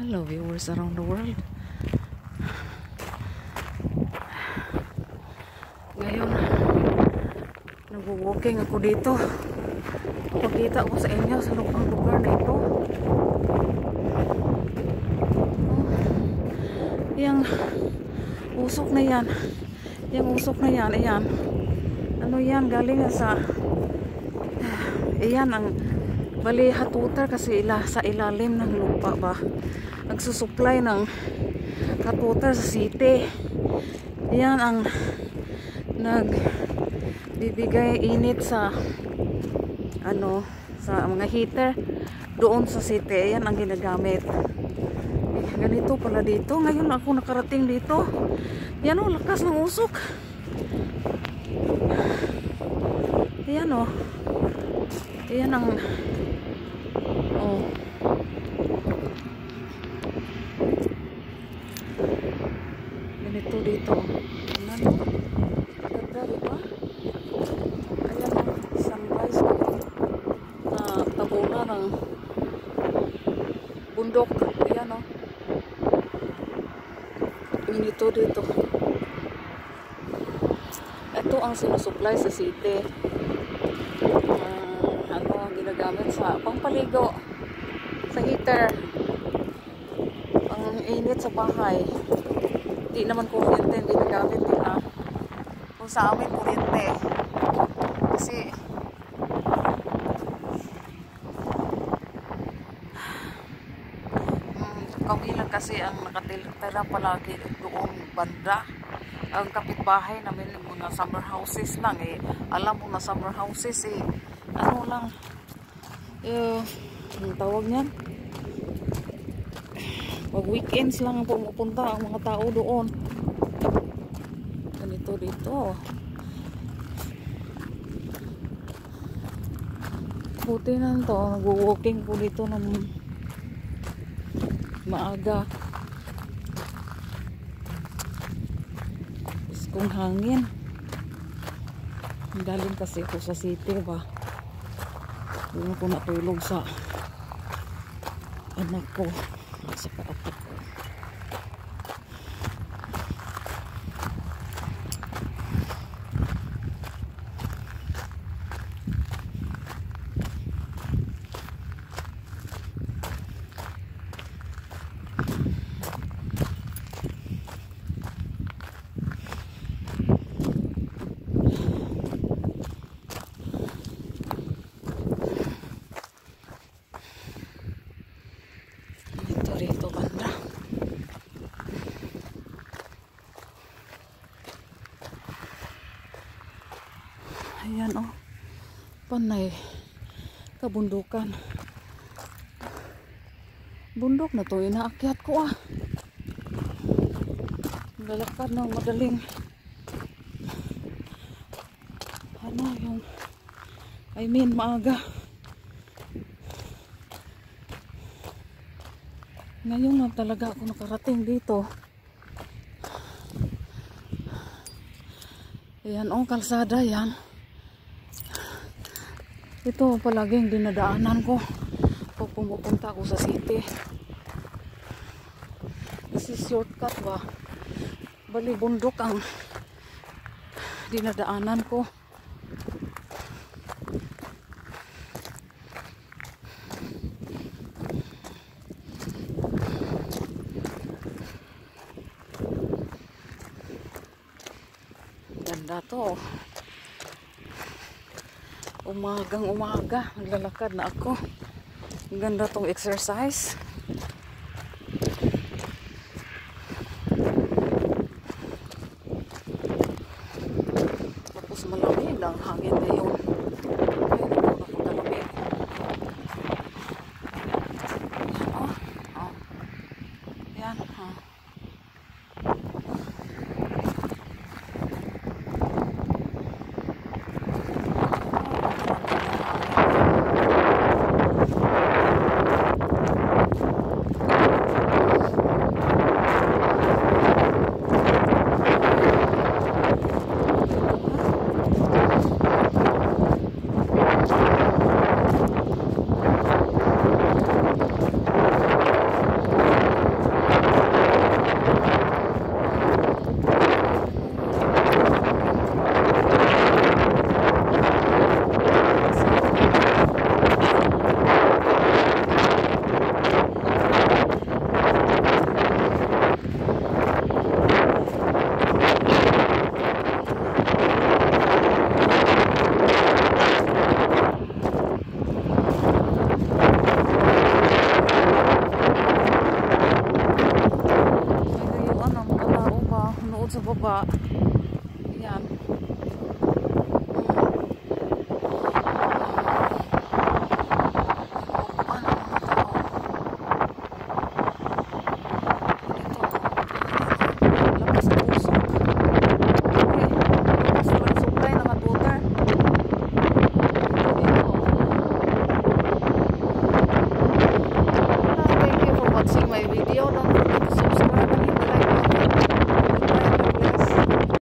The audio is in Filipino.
Hello viewers around the world. Ngayon, nag-walking ako dito. Pakita ko sa inyo sa lupang lugar na ito. Oh, yung usok na yan. Yung usok na yan, ayan. Ano yan, galing sa Ayan ang bali hatutar kasi ila, sa ilalim ng lupa ba. Nagsusupply ng hatutar sa city. Ayan ang nagbibigay init sa ano sa mga heater doon sa city. Ayan ang ginagamit. Eh, ganito pala dito. Ngayon ako nakarating dito. Yan o, lakas ng usok. Ayan o. Ayan ang oh. Ganito dito. Ano? Ganda, di ba? Ayan ang sunrise dito. Na tabuna ng bundok. Ayan o. Ganito dito. Ito ang sinusupply sa city. Ano ang ginagamit sa pangpaligo sa heater. Ang init sa bahay. Hindi naman kuryente hindi nagamit nila. Kung sa amin kuryente. Kasi kami lang kasi ang nakatira palagi doon banda. Ang kapitbahay namin mga summer houses lang eh. Alam mo na summer houses eh. Ano lang eh ang tawag niyan? Pag weekends lang ang pumupunta ang mga tao doon. Ganito dito. Buti na to nag-walking po dito ng maaga. Is kung hangin. Galing kasi ako sa city ba doon ako natulog sa anak ko sa kaapak ko. Ito rito banda. Ayan oh. Panay. Kabundukan. Bundok na to. Inaakyat ko ah. Lalakad ng madaling. Ano yung I mean maaga. Ngayon na talaga ako nakarating dito. Ayan, oh, kalsada yan. Ito palaging dinadaanan ko pag pumupunta ako sa city. Kasi shortcut ba? Bali bundok ang dinadaanan ko. Ganda to. Umagang umaga, naglalakad na ako. Ganda tong exercise. Tapos malamig ang hangin ngayon. 僕は